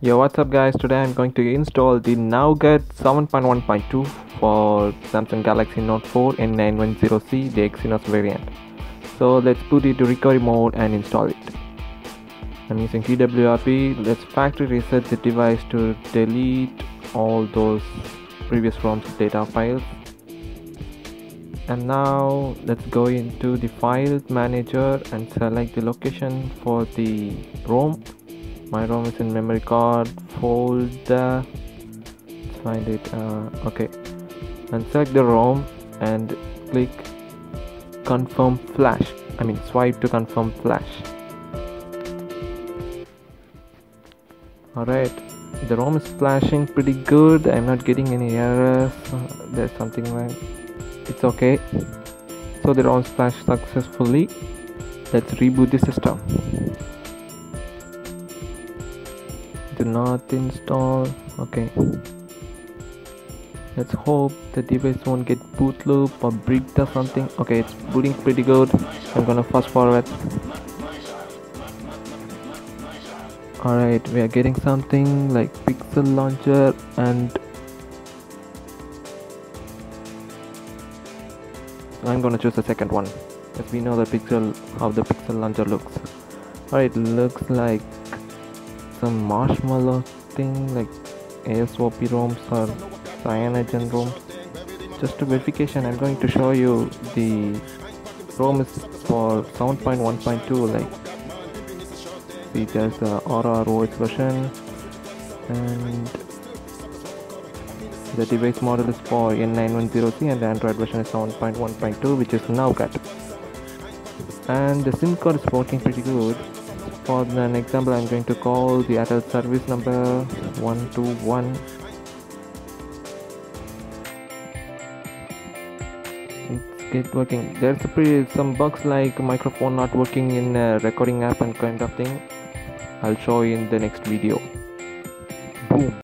Yo, what's up, guys? Today I'm going to install the Nougat 7.1.2 for Samsung Galaxy Note 4 N910C, the Exynos variant. So let's put it to recovery mode and install it. I'm using TWRP. Let's factory reset the device to delete all those previous ROM's data files. And now let's go into the file manager and select the location for the ROM my ROM is in memory card folder. Let's find it uh, okay. And select the ROM and click confirm flash. I mean swipe to confirm flash. Alright the ROM is flashing pretty good. I'm not getting any errors. Uh, there's something wrong. It's okay. So the ROM flashed successfully. Let's reboot the system do not install. Okay. Let's hope the device won't get boot loop or bricked or something. Okay it's booting pretty good. I'm gonna fast forward. Alright we are getting something like pixel launcher and I'm gonna choose the second one. As we know the pixel how the pixel launcher looks. Alright looks like some marshmallow thing like ASOP ROMs or cyanogen ROMs. Just to verification, I'm going to show you the ROM is for 7.1.2 like see there's uh, the Aura OS version. And the device model is for N910C and the Android version is 7.1.2 which is Nougat and the SIM card is working pretty good for an example I'm going to call the adult service number 121 it's get working. There's pretty, some bugs like microphone not working in recording app and kind of thing. I'll show you in the next video. Boom